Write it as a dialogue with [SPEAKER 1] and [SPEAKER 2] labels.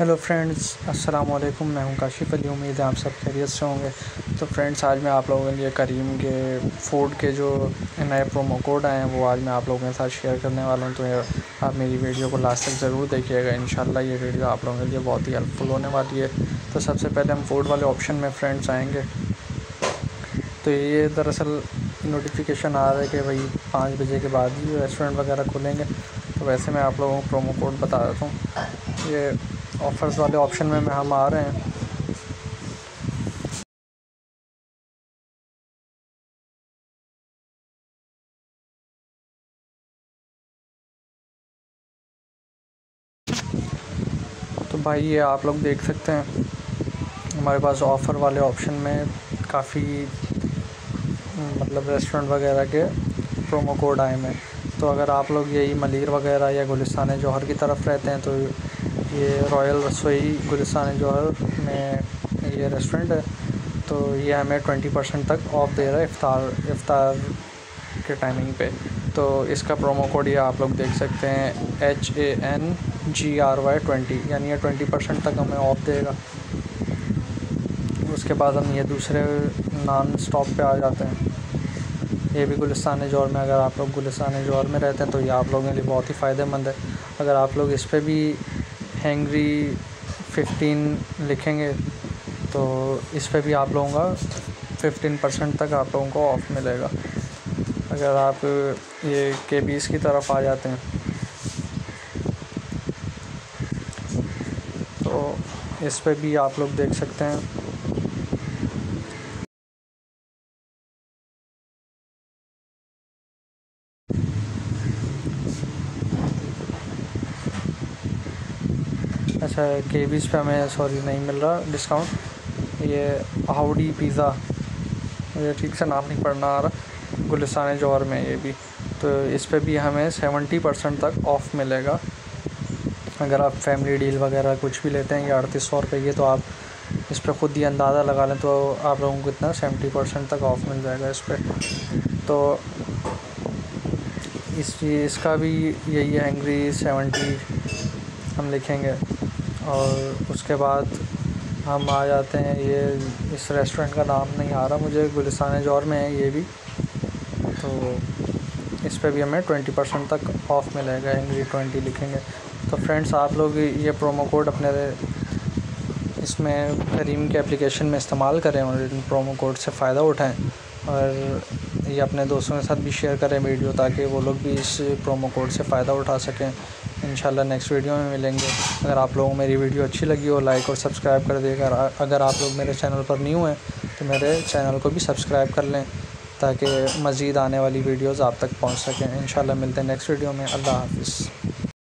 [SPEAKER 1] Hello friends السلام علیکم میں ہوں کاشف علی. امید ہے آپ سب خیریت سے ہوں گے. تو فرینڈز آج میں آپ لوگوں کے لیے کریم کے فوڈ کے جو نئے پرومو کوڈ آئے ہیں، وہ آج میں آپ لوگوں کے ساتھ شیئر کرنے والا ہوں۔ تو آپ میری ویڈیو کو لاسٹ تک ضرور دیکھیے گا۔ انشاءاللہ یہ ویڈیو آپ لوگوں کے لیے بہت ہی ہیلپ فل ہونے والی ہے۔ تو سب سے پہلے ہم فوڈ والے آپشن میں فرینڈز آئیں گے۔ تو یہ دراصل نوٹیفیکیشن آ رہا ہے کہ بھائی پانچ بجے کے بعد ہی ریسٹورنٹ وغیرہ کھلیں گے۔ تو ویسے میں آپ لوگوں کو پرومو کوڈ بتا دیتا ہوں۔ یہ آفرز والے آپشن میں ہم آ رہے ہیں۔ تو بھائی یہ آپ لوگ دیکھ سکتے ہیں۔ ہمارے پاس آفر والے آپشن میں کافی مطلب ریسٹورنٹ وغیرہ کے پرومو کوڈ آئے ہیں۔ تو اگر آپ لوگ یہی ملیر وغیرہ یا گلستان جوہر کی طرف رہتے ہیں تو یہ رائل رسوئی گلستان جوہر میں یہ ریسٹورنٹ ہے، تو یہ ہمیں ٹوینٹی پرسینٹ تک آف دے رہا ہے افطار افطار کے ٹائمنگ پہ۔ تو اس کا پرومو کوڈ یہ آپ لوگ دیکھ سکتے ہیں H A N G R Y twenty یعنی یہ ٹوینٹی پرسینٹ تک ہمیں آف دے گا۔ اس کے بعد ہم یہ دوسرے نان اسٹاپ پہ آ جاتے ہیں۔ یہ بھی گلستان جوہر میں، اگر آپ لوگ گلستان جوہر میں رہتے ہیں تو یہ آپ لوگوں کے لیے بہت ہی فائدہ مند ہے۔ اگر آپ لوگ اس پہ بھی ہینگری ففٹین لکھیں گے تو اس پہ بھی آپ لوگوں کا ففٹین پرسینٹ تک آپ لوگوں کو آف ملے گا۔ اگر آپ یہ کے بیس کی طرف آ جاتے ہیں۔ تو اس پہ بھی آپ لوگ دیکھ سکتے ہیں۔ اچھا کے بیس پہ ہمیں، سوری، نہیں مل رہا ڈسکاؤنٹ یہ ہاؤڈی پیزا مجھے ٹھیک سے نام نہیں پڑھنا آ رہا، گلستان جوہر میں یہ بھی. تو اس پہ بھی ہمیں سیونٹی پرسینٹ تک آف ملے گا. اگر آپ فیملی ڈیل وغیرہ کچھ بھی لیتے ہیں یا اڑتیس سو روپے کی تو آپ اس پہ خود ہی اندازہ لگا لیں تو آپ لوگوں کو اتنا سیونٹی پرسینٹ تک آف مل جائے گا اس پہ. تو اس اس کا بھی یہی ہے ہنگری سیونٹی ہم لکھیں گے. اور اس کے بعد ہم آ جاتے ہیں، یہ اس ریسٹورنٹ کا نام نہیں آ رہا، مجھے گلستان جوہر میں ہے یہ بھی۔ تو اس پہ بھی ہمیں ٹوینٹی پرسینٹ تک آف ملے گا ہنگری ٹوینٹی لکھیں گے۔ تو فرینڈس آپ لوگ یہ پرومو کوڈ اپنے اس میں کریم کے اپلیکیشن میں استعمال کریں اور ان پرومو کوڈ سے فائدہ اٹھائیں اور یہ اپنے دوستوں کے ساتھ بھی شیئر کریں ویڈیو تاکہ وہ لوگ بھی اس پرومو کوڈ سے فائدہ اٹھا سکیں۔ انشاءاللہ نیکسٹ ویڈیو میں ملیں گے۔ اگر آپ لوگوں میری ویڈیو اچھی لگی ہو لائک اور سبسکرائب کر دے گا اگر آپ لوگ میرے چینل پر نیو ہیں، تو میرے چینل کو بھی سبسکرائب کر لیں تاکہ مزید آنے والی ویڈیوز آپ تک پہنچ سکیں۔ انشاءاللہ ملتے ہیں نیکسٹ ویڈیو میں۔ اللہ حافظ۔